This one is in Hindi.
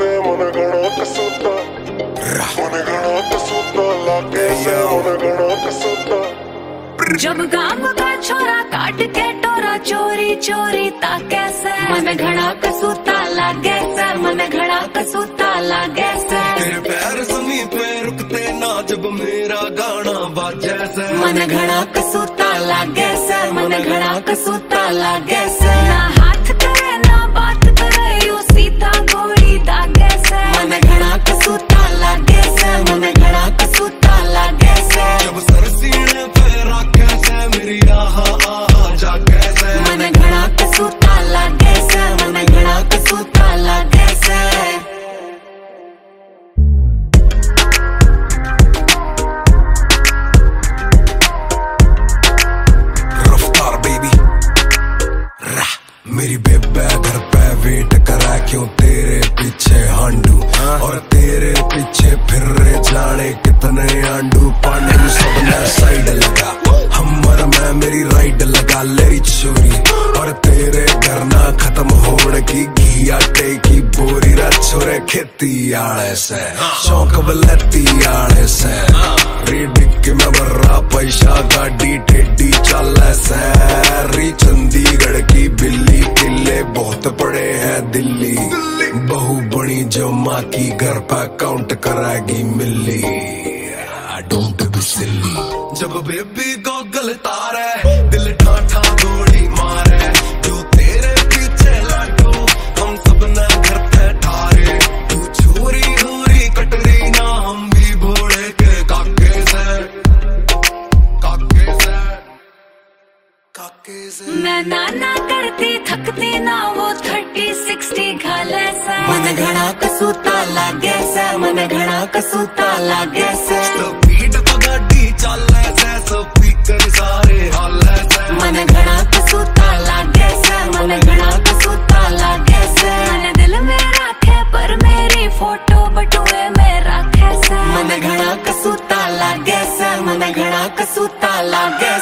से मन घणो कसूता मन घणो कसूता लागे से मन कसूता जब गाँव का छोरा काट के टोरा चोरी चोरी ता से। मन घड़ा कसूता लागे से मन घड़ा कसूता लागे से। तेरे पैर ज़मीन पे रुकते ना जब मेरा गाना बाजे से। मन घड़ा कसूता लागे से मन घड़ा कसूता लागे से। मेरी बेबे घर पे वेट करा क्यों तेरे पीछे हांडू? और तेरे पीछे फिर रे जाने कितने आंडू? पांडू सबने साइड लगा। हमर में मेरी राइड लगा लेरी चोरी। और तेरे घर ना खत्म होने की घी आटे की बोरी रा छोरे खेती आले से। शौक बलती आले से। रीडिक में बर्रा पैसा गाड़ी टेडी चल से। री बहुत बड़े हैं दिल्ली। बहु बड़ी माँ की घर पर काउंट कराएगी मिल्ली। डोंट बी सिल्ली जब बेबी को गलता दिल मैं नाना करती थकती ना वो थर्टी सिक्सटी घाले से। मन घड़ा कसूता लागे से मन घड़ा कसूता लागे से। स्पीड तो गाड़ी चले से स्पीकर सारे हाले से। मन घड़ा कसूता लागे से मन घड़ा कसूता लागे से। मन दिल में राखे पर मेरी फ़ोटो बटुए में राखे से। मन घड़ा कसूता लागे से मन घड़ा कसूता लागे